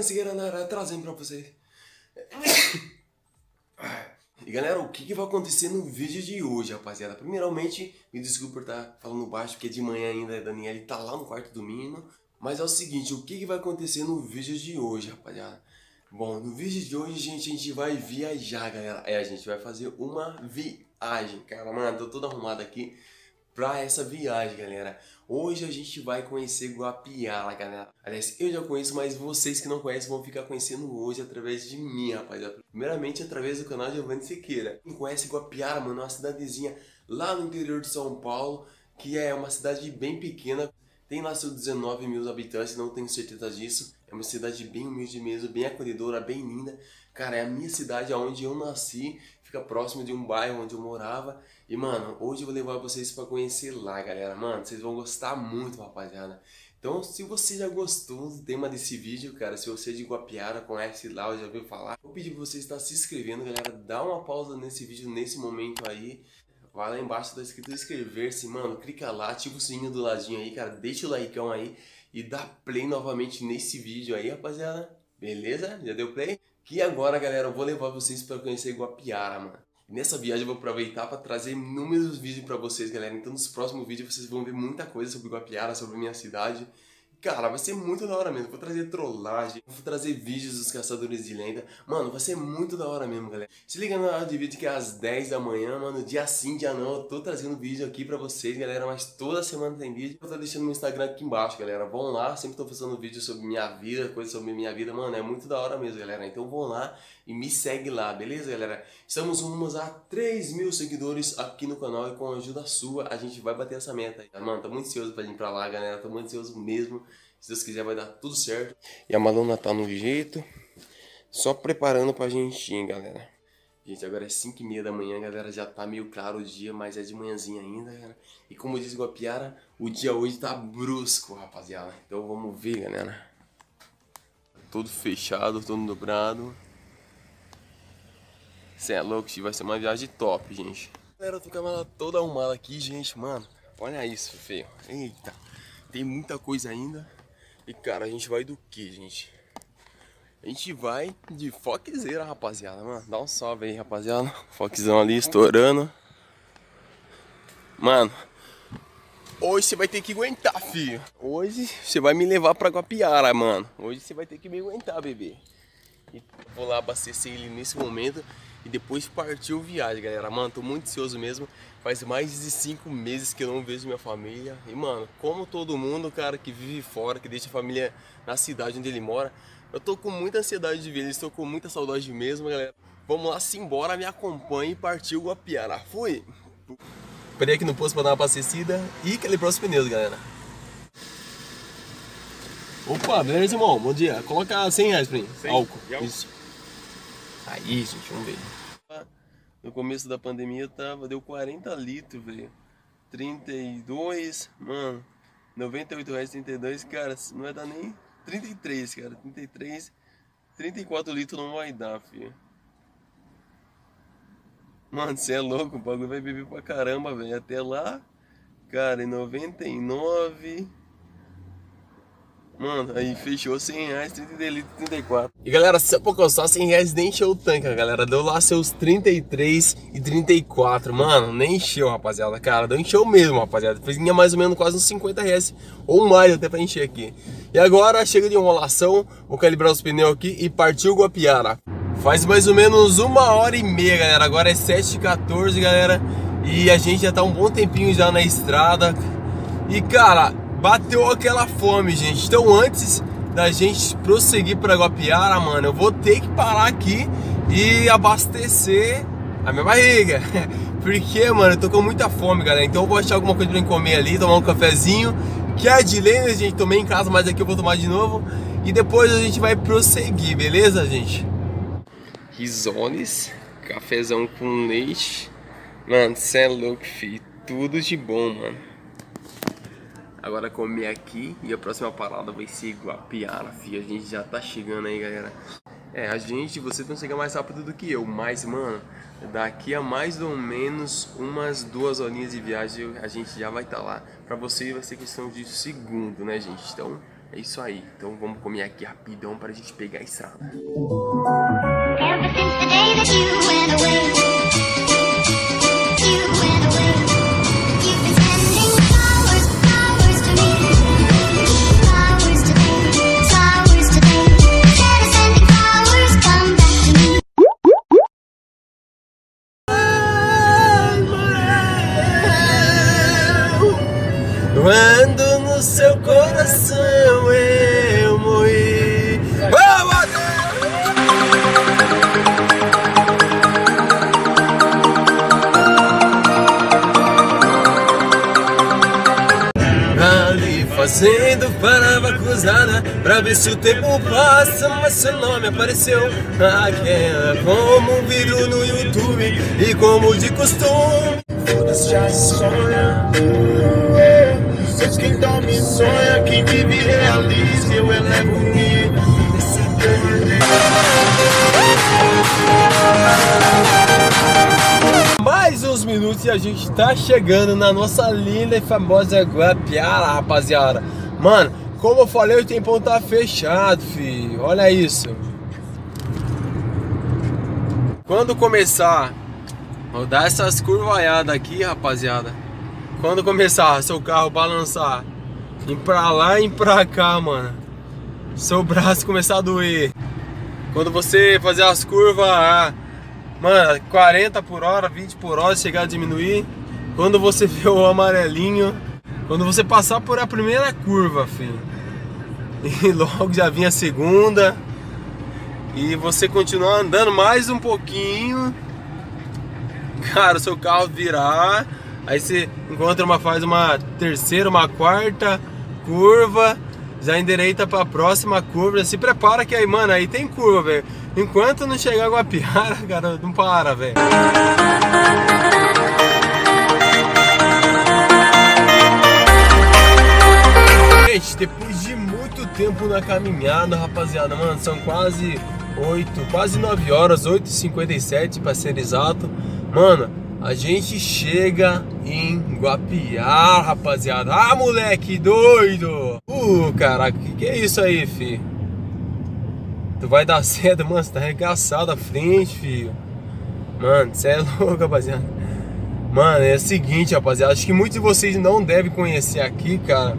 Giovanni na área, trazendo pra vocês. E galera, o que, que vai acontecer no vídeo de hoje, rapaziada? Primeiramente, me desculpe por estar falando baixo, porque de manhã ainda a Daniela tá lá no quarto do menino. Mas é o seguinte, o que, que vai acontecer no vídeo de hoje, rapaziada? Bom, no vídeo de hoje, gente, a gente vai viajar, galera. É, a gente vai fazer uma viagem. Cara, mano, tô todo arrumado aqui pra essa viagem, galera. Hoje a gente vai conhecer Guapiara, galera. Aliás, eu já conheço, mas vocês que não conhecem vão ficar conhecendo hoje através de mim, rapaziada. Primeiramente através do canal Giovanni Sequeira. Quem conhece Guapiara, mano, é uma cidadezinha lá no interior de São Paulo, que é uma cidade bem pequena. Tem lá seus 19 mil habitantes, não tenho certeza disso. É uma cidade bem humilde mesmo, bem acolhedora, bem linda. Cara, é a minha cidade, onde eu nasci, fica próximo de um bairro onde eu morava. E, mano, hoje eu vou levar vocês para conhecer lá, galera. Mano, vocês vão gostar muito, rapaziada. Então, se você já gostou do tema desse vídeo, cara, se você é de Guapiara, conhece lá, ou já ouviu falar, vou pedir pra você estar se inscrevendo, galera. Dá uma pausa nesse vídeo, nesse momento aí. Vai lá embaixo, tá escrito inscrever-se, mano. Clica lá, ativa o sininho do ladinho aí, cara. Deixa o likeão aí e dá play novamente nesse vídeo aí, rapaziada. Beleza? Já deu play? Que agora, galera, eu vou levar vocês para conhecer Guapiara, mano. Nessa viagem eu vou aproveitar para trazer inúmeros vídeos para vocês, galera. Então nos próximos vídeos vocês vão ver muita coisa sobre Guapiara, sobre minha cidade. Cara, vai ser muito da hora mesmo. Vou trazer trollagem, vou trazer vídeos dos caçadores de lenda. Mano, vai ser muito da hora mesmo, galera. Se liga na hora de vídeo que é às 10 da manhã, mano. Dia sim, dia não. Eu tô trazendo vídeo aqui pra vocês, galera. Mas toda semana tem vídeo. Eu tô deixando meu Instagram aqui embaixo, galera. Vão lá, sempre tô fazendo vídeo sobre minha vida, coisas sobre minha vida. Mano, é muito da hora mesmo, galera. Então vão lá e me segue lá, beleza, galera? Estamos rumos a 3 mil seguidores aqui no canal e com a ajuda sua a gente vai bater essa meta. Mano, tô muito ansioso pra ir pra lá, galera. Tô muito ansioso mesmo. Se Deus quiser vai dar tudo certo. E a Madonna tá no jeito. Só preparando pra gente ir, galera. Gente, agora é 5 e meia da manhã, galera. Já tá meio claro o dia, mas é de manhãzinha ainda, galera. E como diz Guapiara, o dia hoje tá brusco, rapaziada. Então vamos ver, galera. Todo fechado, todo dobrado. Cê é louco, vai ser uma viagem top, gente. Galera, eu tô com a mala toda arrumada aqui, gente, mano. Olha isso, feio. Eita. Tem muita coisa ainda. E cara, a gente vai do que, gente? A gente vai de foquezeira, rapaziada, mano. Dá um salve aí, rapaziada. Foquezão ali estourando. Mano, hoje você vai ter que aguentar, filho. Hoje você vai me levar pra Guapiara, mano. Hoje você vai ter que me aguentar, bebê. E vou lá abastecer ele nesse momento e depois partiu viagem, galera. Mano, tô muito ansioso mesmo. Faz mais de cinco meses que eu não vejo minha família. E, mano, como todo mundo, cara, que vive fora, que deixa a família na cidade onde ele mora, eu tô com muita ansiedade de ver eles, tô com muita saudade mesmo, galera. Vamos lá, simbora, me acompanhe e partiu Guapiara. Fui! Parei aqui no posto pra dar uma abastecida e calibrar os pneus, galera. Opa, beleza, irmão? Bom dia. Coloca 100 reais pra mim. 100? Álcool. Isso. Aí, gente, vamos ver. No começo da pandemia tava, deu 40 litros, velho. 32, mano. 98 reais, 32, cara, não vai dar nem 33, cara. 33, 34 litros não vai dar, filho. Mano, você é louco, o bagulho vai beber pra caramba, velho. Até lá, cara, em 99... Mano, aí fechou 100 reais, 30 litros, 34. E galera, se eu alcançar 100 reais, nem encheu o tanque, galera. Deu lá seus 33 e 34. Mano, nem encheu, rapaziada. Cara, deu encheu mesmo, rapaziada. Vinha mais ou menos quase uns 50 reais ou mais até pra encher aqui. E agora chega de enrolação, vou calibrar os pneus aqui e partiu Guapiara. Faz mais ou menos uma hora e meia, galera. Agora é 7h14, galera. E a gente já tá um bom tempinho já na estrada. E cara, bateu aquela fome, gente. Então antes da gente prosseguir para Guapiara, mano, eu vou ter que parar aqui e abastecer a minha barriga. Porque, mano, eu tô com muita fome, galera. Então eu vou achar alguma coisa pra comer ali, tomar um cafezinho. Que é de né, gente? Tomei em casa, mas aqui eu vou tomar de novo. E depois a gente vai prosseguir, beleza, gente? Risoles, cafezão com leite. Mano, cê é louco, filho. Tudo de bom, mano. Agora comer aqui e a próxima parada vai ser Guapiara, fi. A gente já tá chegando aí, galera. É, a gente, você não chega mais rápido do que eu, mas, mano, daqui a mais ou menos umas duas horinhas de viagem a gente já vai estar tá lá. Pra você vai ser questão de segundo, né, gente? Então, É isso aí. Então vamos comer aqui rapidão pra gente pegar a estrada. Ever since the day that you went away, Quando no seu coração eu morri. Vamos! Ali fazendo parava cruzada Pra ver se o tempo passa Mas seu nome apareceu Aquela como um vídeo no YouTube E como de costume Foda-se já sonha Eu elevo o nível Desse Mais uns minutos e a gente tá chegando na nossa linda e famosa Guapiara, rapaziada. Mano, como eu falei, o tempão tá fechado, filho. Olha isso. Quando começar a rodar essas curvaiadas aqui, rapaziada. Quando começar seu carro balançar, ir pra lá e pra cá, mano. Seu braço começar a doer. Quando você fazer as curvas, ah, mano, 40 por hora, 20 por hora, chegar a diminuir. Quando você vê o amarelinho, quando você passar por a primeira curva, filho. E logo já vinha a segunda. E você continuar andando mais um pouquinho. Cara, o seu carro virar. Aí você encontra uma, faz uma terceira, uma quarta curva. Já endireita pra próxima curva. Se prepara que aí, mano, aí tem curva, velho. Enquanto não chegar a Guapiara, cara, não para, velho. Gente, depois de muito tempo na caminhada, rapaziada, mano, são quase 8, quase 9 horas, 8h57 pra ser exato. Mano, a gente chega em Guapiara, rapaziada. Ah, moleque doido! Uh, caraca, que que é isso aí, fi? Tu vai dar cedo, mano, você tá arregaçado à frente, filho. Mano, você é louco, rapaziada. Mano, é o seguinte, rapaziada. Acho que muitos de vocês não devem conhecer aqui, cara.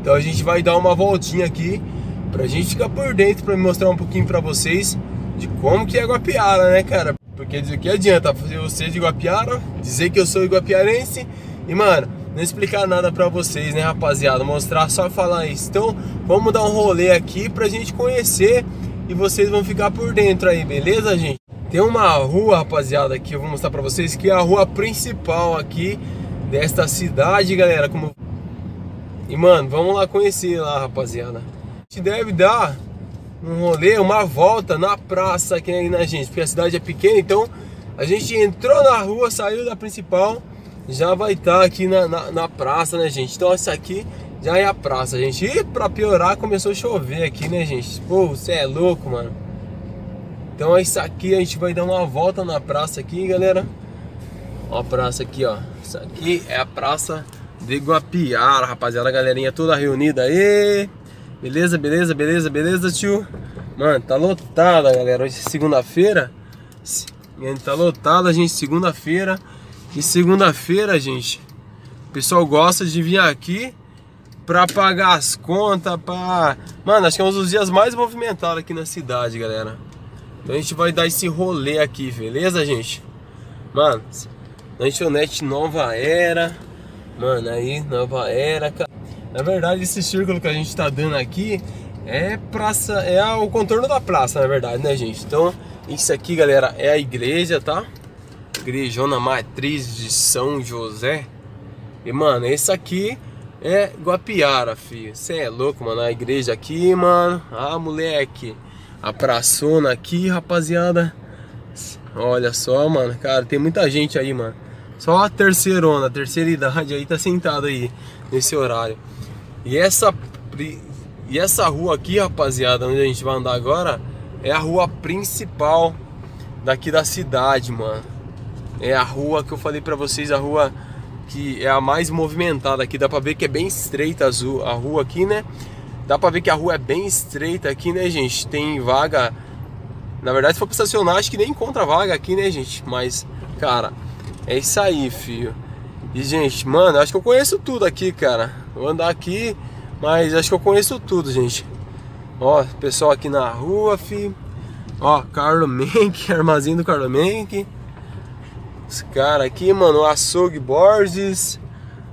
Então a gente vai dar uma voltinha aqui pra gente ficar por dentro, pra mostrar um pouquinho pra vocês de como que é Guapiara, né, cara? Porque de que adianta fazer você de Guapiara, dizer que eu sou iguapiarense e, mano, não explicar nada pra vocês, né, rapaziada? Mostrar só falar isso. Então, vamos dar um rolê aqui pra gente conhecer e vocês vão ficar por dentro aí, beleza, gente? Tem uma rua, rapaziada, que eu vou mostrar pra vocês, que é a rua principal aqui desta cidade, galera. Como... E, mano, vamos lá conhecer lá, rapaziada. A gente deve dar um rolê, uma volta na praça aqui na gente, porque a cidade é pequena, então a gente entrou na rua, saiu da principal, já vai estar aqui na, na, na praça, né, gente? Então, essa aqui já é a praça, gente. E pra piorar, começou a chover aqui, né, gente? Pô, você é louco, mano. Então é isso aqui, a gente vai dar uma volta na praça aqui, galera. Ó a praça aqui, ó. Isso aqui é a praça de Guapiara, rapaziada. A galerinha toda reunida aí. Beleza, beleza, beleza, beleza, tio? Mano, tá lotada, galera. Hoje é segunda-feira. Gente, tá lotada, gente, segunda-feira. E segunda-feira, gente, o pessoal gosta de vir aqui pra pagar as contas, pra... Mano, acho que é um dos dias mais movimentados aqui na cidade, galera. Então a gente vai dar esse rolê aqui, beleza, gente? Mano, lanchonete Nova Era. Mano, aí, Nova Era, cara. Na verdade, esse círculo que a gente tá dando aqui é praça, é o contorno da praça, na verdade, né, gente? Então, isso aqui, galera, é a igreja, tá? Igrejona Matriz de São José. E, mano, esse aqui é Guapiara, filho. Você é louco, mano. A igreja aqui, mano. Ah, moleque. A praçona aqui, rapaziada. Olha só, mano. Cara, tem muita gente aí, mano. Só a terceirona, a terceira idade aí tá sentado aí nesse horário. E essa e essa rua aqui, rapaziada, onde a gente vai andar agora, é a rua principal daqui da cidade, mano. É a rua que eu falei pra vocês, a rua que é a mais movimentada aqui. Dá pra ver que é bem estreita a rua aqui, né? Dá pra ver que a rua é bem estreita aqui, né, gente? Tem vaga. Na verdade, se for pra estacionar, acho que nem encontra vaga aqui, né, gente? Mas, cara, é isso aí, filho. E, gente, mano, acho que eu conheço tudo aqui, cara. Vou andar aqui, mas acho que eu conheço tudo, gente. Ó, pessoal aqui na rua, filho. Ó, Carlo Menck, armazém do Carlo Menck. Os caras aqui, mano, o açougue Borges.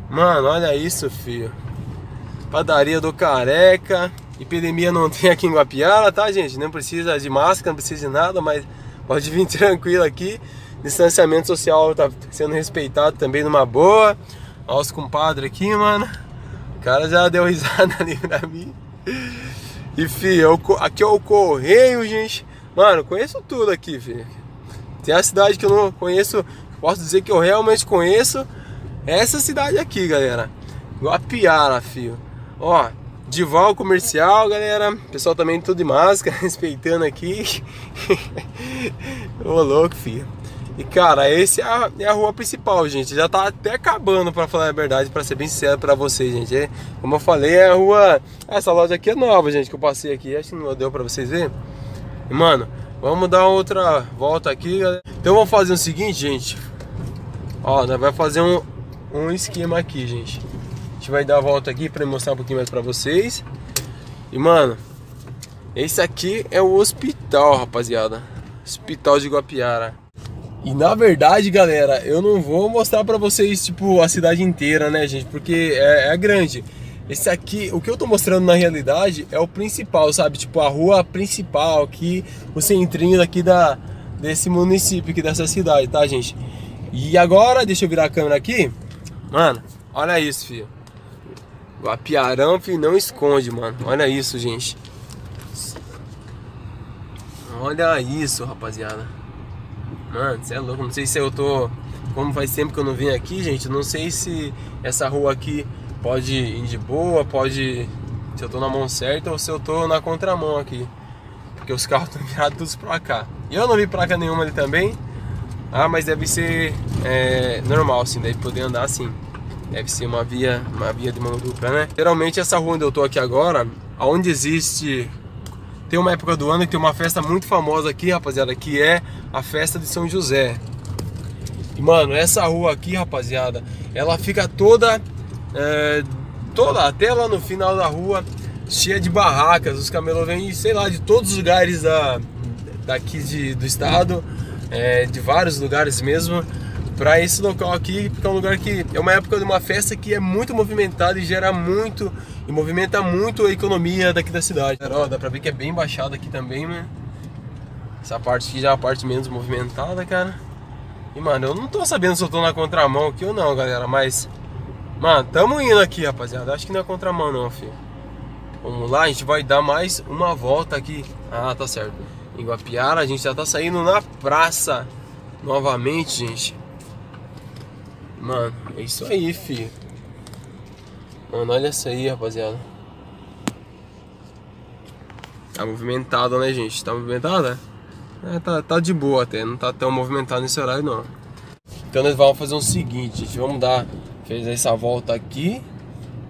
Mano, olha isso, filho. Padaria do Careca. Epidemia não tem aqui em Guapiara, tá, gente? Não precisa de máscara, não precisa de nada, mas pode vir tranquilo aqui. Distanciamento social tá sendo respeitado também numa boa. Olha os compadres aqui, mano. O cara já deu risada ali pra mim. E, filho, aqui é o correio, gente. Mano, conheço tudo aqui, filho. Tem a cidade que eu não conheço, posso dizer que eu realmente conheço. Essa cidade aqui, galera. Guapiara, filho. Ó, Dival comercial, galera. Pessoal também tudo de máscara, respeitando aqui. Ô louco, filho. E cara, esse é a, é a, rua principal, gente. Já tá até acabando, para falar a verdade, para ser bem sincero para vocês, gente. É, como eu falei, é a rua. Essa loja aqui é nova, gente, que eu passei aqui. Acho que não deu para vocês verem. Mano, vamos dar outra volta aqui. Então vamos fazer o seguinte, gente. Ó, nós vai fazer um, um esquema aqui, gente. A gente vai dar a volta aqui para mostrar um pouquinho mais para vocês. E mano, esse aqui é o hospital, rapaziada. Hospital de Guapiara. E na verdade, galera, eu não vou mostrar pra vocês, tipo, a cidade inteira, né, gente? Porque é, é, grande. Esse aqui, o que eu tô mostrando na realidade é o principal, sabe? Tipo, a rua principal aqui, o centrinho daqui da, desse município aqui, dessa cidade, tá, gente? E agora, deixa eu virar a câmera aqui. Mano, olha isso, filho. Guapiarão, filho, não esconde, mano. Olha isso, gente. Olha isso, rapaziada. Mano, você é louco. Não sei se eu tô. Como faz tempo que eu não vim aqui, gente. Não sei se essa rua aqui pode ir de boa, pode. Se eu tô na mão certa ou se eu tô na contramão aqui. Porque os carros estão virados todos pra cá. E eu não vi placa nenhuma ali também. Ah, mas deve ser é, normal, assim, deve poder andar assim. Deve ser uma via, uma via de mão dupla, né? Geralmente essa rua onde eu tô aqui agora, aonde existe tem uma época do ano que tem uma festa muito famosa aqui, rapaziada, que é a festa de São José. E mano, essa rua aqui, rapaziada, ela fica toda, é, toda até lá no final da rua, cheia de barracas. Os camelô vêm, sei lá, de todos os lugares da, daqui de, do estado, é, de vários lugares mesmo, para esse local aqui, porque é um lugar que é uma época de uma festa que é muito movimentada e gera muito e movimenta muito a economia daqui da cidade. Ó, dá pra ver que é bem baixado aqui também, né? Essa parte aqui já é a parte menos movimentada, cara. E, mano, eu não tô sabendo se eu tô na contramão aqui ou não, galera, mas... Mano, tamo indo aqui, rapaziada. Acho que não é contramão não, filho. Vamos lá, a gente vai dar mais uma volta aqui. Ah, tá certo. Em Guapiara, a gente já tá saindo na praça novamente, gente. Mano, é isso aí, filho. Mano, olha essa aí, rapaziada. Tá movimentado, né, gente? Tá movimentada? É, tá, tá de boa até, não tá tão movimentado nesse horário, não. Então nós vamos fazer o seguinte, gente. Vamos dar, fez essa volta aqui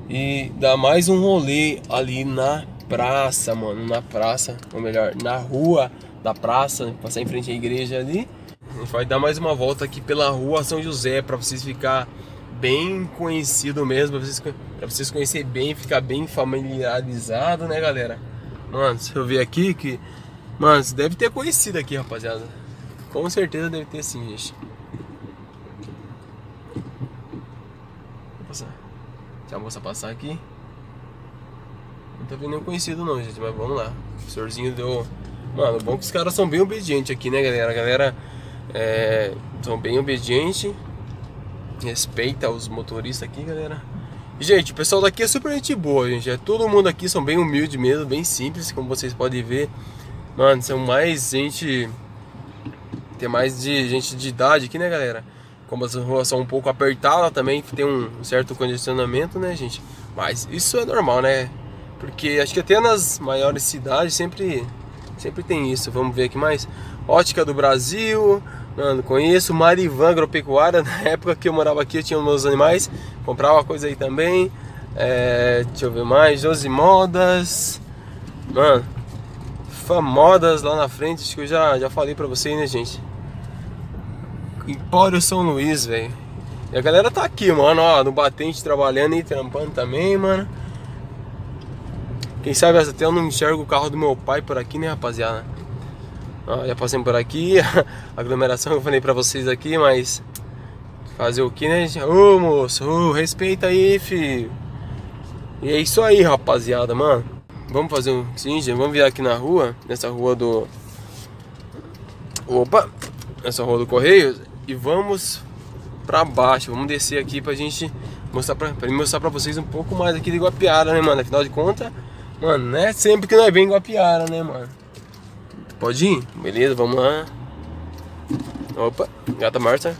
e dar mais um rolê ali na praça, mano. Na praça, ou melhor, na rua da praça, passar em frente à igreja ali. A gente vai dar mais uma volta aqui pela rua São José para vocês ficar bem conhecido mesmo, pra vocês, pra vocês conhecerem bem, ficar bem familiarizado, né, galera? Mano, se eu ver aqui que. Mano, você deve ter conhecido aqui, rapaziada. Com certeza deve ter sim, gente. Passar. Deixa a moça passar aqui. Não tô vendo nenhum conhecido não, gente, mas vamos lá. O senhorzinho deu. Mano, bom que os caras são bem obedientes aqui, né, galera? A galera é, são bem obedientes. Respeita os motoristas aqui, galera. Gente, o pessoal daqui é super gente boa, gente. É, todo mundo aqui são bem humilde mesmo, bem simples, como vocês podem ver. Mano, são mais gente. Tem mais de gente de idade aqui, né, galera? Como as ruas são um pouco apertadas também, tem um certo condicionamento, né, gente? Mas isso é normal, né? Porque acho que até nas maiores cidades sempre, sempre tem isso. Vamos ver aqui mais. Ótica do Brasil, Mano, conheço Marivan Agropecuária, na época que eu morava aqui eu tinha meus animais, comprava coisa aí também. É, deixa eu ver mais. 12 modas. Mano, famodas lá na frente. Acho que eu já, já falei pra vocês, né, gente? Empório São Luís, velho. E a galera tá aqui, mano, ó, no batente trabalhando e trampando também, mano. Quem sabe até eu não enxergo o carro do meu pai por aqui, né, rapaziada? Ó, já passei por aqui, aglomeração que eu falei pra vocês aqui, mas fazer o que, né? Ô moço, respeita aí, filho. E é isso aí, rapaziada, mano. Vamos fazer o seguinte, vamos vir aqui na rua, nessa rua do. Opa! Nessa rua do Correio e vamos pra baixo. Vamos descer aqui pra gente mostrar pra, pra mostrar pra vocês um pouco mais aqui de Guapiara, né, mano? Afinal de contas, mano, não é sempre que nós vem em Guapiara, né, mano? Pode ir? Beleza, vamos lá. Opa, gata Marta.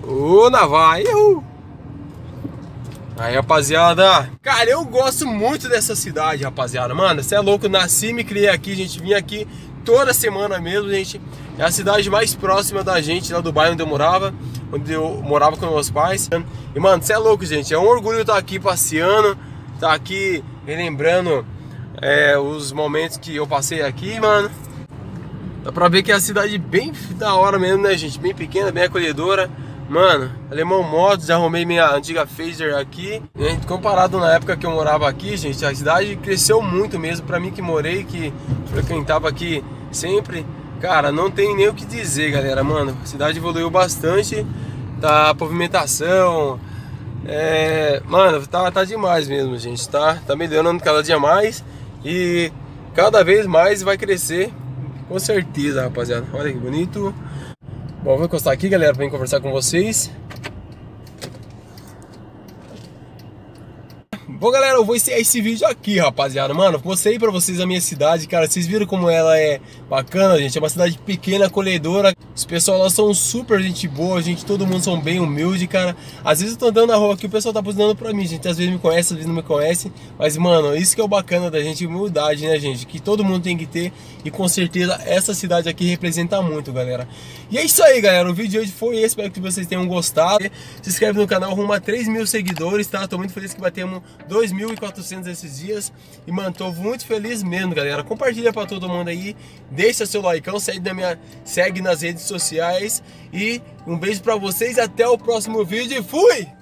Ô, Navai, uhul. Aí, rapaziada. Cara, eu gosto muito dessa cidade, rapaziada. Mano, você é louco, nasci me criei aqui, gente. Vim aqui toda semana mesmo, gente. É a cidade mais próxima da gente, lá do bairro onde eu morava. Onde eu morava com meus pais. E, mano, você é louco, gente. É um orgulho estar aqui passeando. Estar aqui relembrando é, os momentos que eu passei aqui, mano. Dá pra ver que é a cidade bem da hora mesmo, né, gente? Bem pequena, bem acolhedora. Mano, Alemão Motos, arrumei minha antiga Phaser aqui. E, comparado na época que eu morava aqui, gente, a cidade cresceu muito mesmo. Pra mim que morei, que frequentava aqui sempre. Cara, não tem nem o que dizer, galera. Mano, a cidade evoluiu bastante. Tá, pavimentação. É, mano, tá, tá demais mesmo, gente. Tá, tá melhorando cada dia mais. E cada vez mais vai crescer. Com certeza, rapaziada. Olha que bonito. Bom, vou encostar aqui, galera, vir conversar com vocês. Bom, galera, eu vou encerrar esse vídeo aqui, rapaziada. Mano, mostrei pra vocês a minha cidade, cara. Vocês viram como ela é bacana, gente. É uma cidade pequena, acolhedora. Os pessoal lá são super gente boa, gente. Todo mundo são bem humilde, cara. Às vezes eu tô andando na rua aqui, o pessoal tá buzinando pra mim, gente. Às vezes me conhece, às vezes não me conhece. Mas, mano, isso que é o bacana da gente, humildade, né, gente? Que todo mundo tem que ter. E com certeza essa cidade aqui representa muito, galera. E é isso aí, galera. O vídeo de hoje foi esse. Espero que vocês tenham gostado. Se inscreve no canal, rumo a 3 mil seguidores, tá? Tô muito feliz que batemos 2.400 esses dias. E, mano, tô muito feliz mesmo, galera. Compartilha pra todo mundo aí. Deixa seu like, segue, na minha, segue nas redes sociais. E um beijo pra vocês. Até o próximo vídeo. Fui!